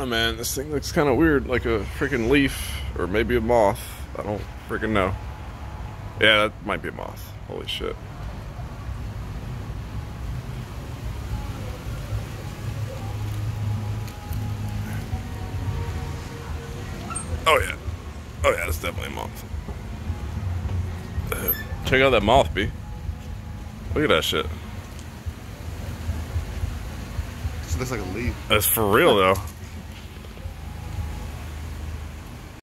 Oh man, this thing looks kind of weird, like a freaking leaf, or maybe a moth. I don't freaking know. Yeah, that might be a moth. Holy shit. Oh yeah. Oh yeah, that's definitely a moth. Check out that moth, B. Look at that shit. It looks like a leaf. That's for real though.